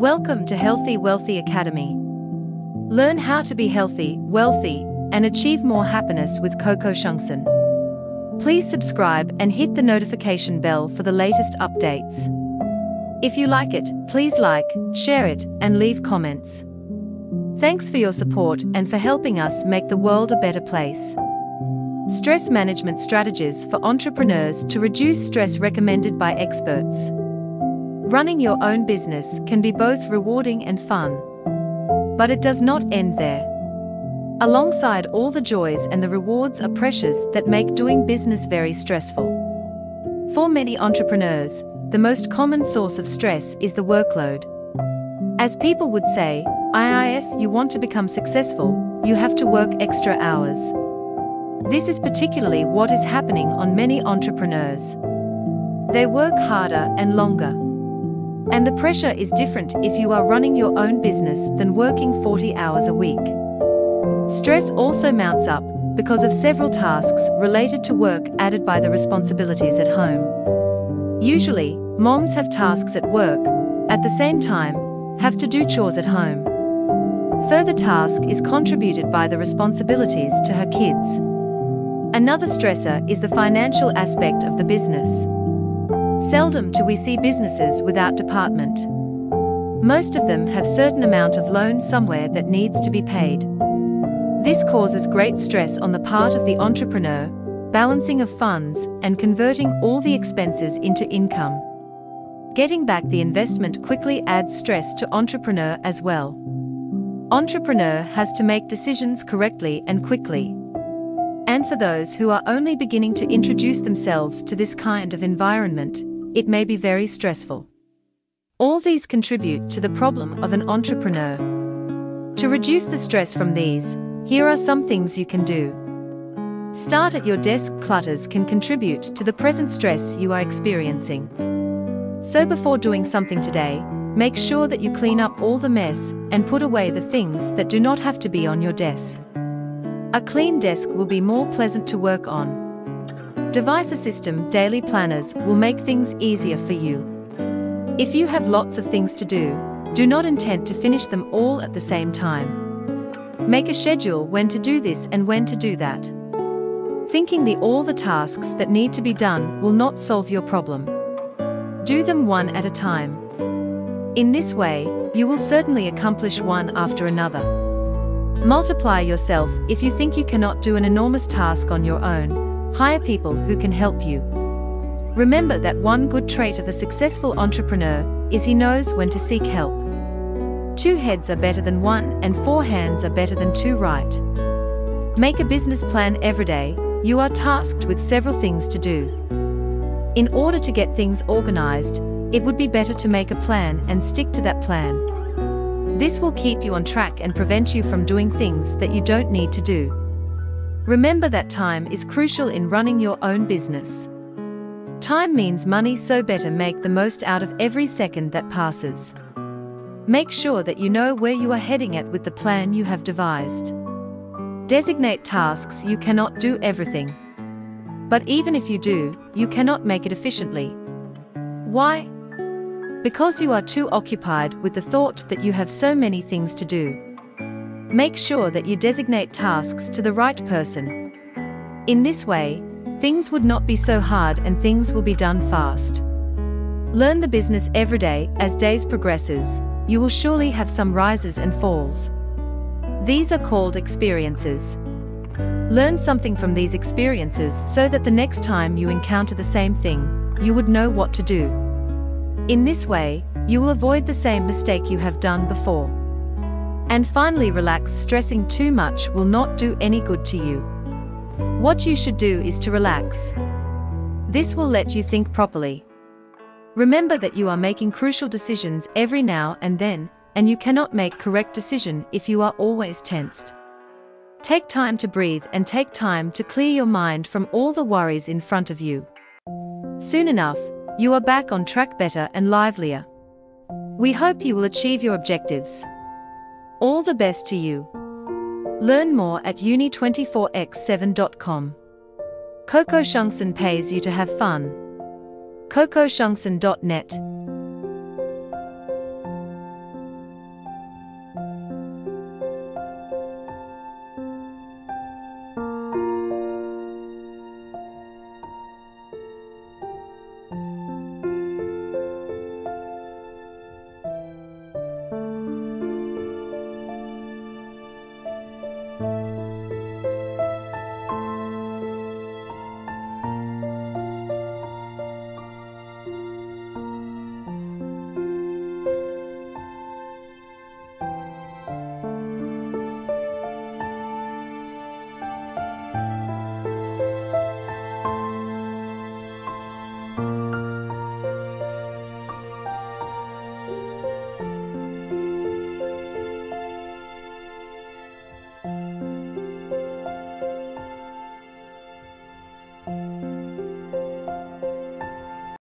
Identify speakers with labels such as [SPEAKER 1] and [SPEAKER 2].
[SPEAKER 1] Welcome to Healthy Wealthy Academy. Learn how to be healthy, wealthy, and achieve more happiness with Kokoshungsan. Please subscribe and hit the notification bell for the latest updates. If you like it, please like, share it, and leave comments. Thanks for your support and for helping us make the world a better place. Stress management strategies for entrepreneurs to reduce stress recommended by experts. Running your own business can be both rewarding and fun. But it does not end there. Alongside all the joys and the rewards are pressures that make doing business very stressful. For many entrepreneurs, the most common source of stress is the workload. As people would say, IIF, you want to become successful, you have to work extra hours. This is particularly what is happening on many entrepreneurs. They work harder and longer. And the pressure is different if you are running your own business than working 40 hours a week. Stress also mounts up because of several tasks related to work added by the responsibilities at home. Usually, moms have tasks at work, at the same time, have to do chores at home. Further task is contributed by the responsibilities to her kids. Another stressor is the financial aspect of the business. Seldom do we see businesses without department. Most of them have certain amount of loan somewhere that needs to be paid. This causes great stress on the part of the entrepreneur, balancing of funds and converting all the expenses into income. Getting back the investment quickly adds stress to entrepreneur as well. Entrepreneur has to make decisions correctly and quickly. And for those who are only beginning to introduce themselves to this kind of environment, it may be very stressful. All these contribute to the problem of an entrepreneur. To reduce the stress from these, here are some things you can do. Start at your desk clutters can contribute to the present stress you are experiencing. So before doing something today, make sure that you clean up all the mess and put away the things that do not have to be on your desk. A clean desk will be more pleasant to work on. Devise a system daily planners will make things easier for you. If you have lots of things to do, do not intend to finish them all at the same time. Make a schedule when to do this and when to do that. Thinking the all the tasks that need to be done will not solve your problem. Do them one at a time. In this way, you will certainly accomplish one after another. Multiply yourself if you think you cannot do an enormous task on your own Hire people who can help you. Remember that one good trait of a successful entrepreneur is he knows when to seek help. Two heads are better than one, and four hands are better than two right. Make a business plan every day, you are tasked with several things to do. In order to get things organized, it would be better to make a plan and stick to that plan. This will keep you on track and prevent you from doing things that you don't need to do. Remember that time is crucial in running your own business. Time means money, so better make the most out of every second that passes. Make sure that you know where you are heading at with the plan you have devised. Designate tasks you cannot do everything. But even if you do, you cannot make it efficiently. Why? Because you are too occupied with the thought that you have so many things to do. Make sure that you designate tasks to the right person. In this way, things would not be so hard and things will be done fast. Learn the business every day as days progresses, you will surely have some rises and falls. These are called experiences. Learn something from these experiences so that the next time you encounter the same thing, you would know what to do. In this way, you will avoid the same mistake you have done before. And finally relax stressing too much will not do any good to you. What you should do is to relax. This will let you think properly. Remember that you are making crucial decisions every now and then, and you cannot make correct decision if you are always tensed. Take time to breathe and take time to clear your mind from all the worries in front of you. Soon enough, you are back on track better and livelier. We hope you will achieve your objectives. All the best to you. Learn more at uni24x7.com. Kokoshungsan pays you to have fun. Kokoshungsan.net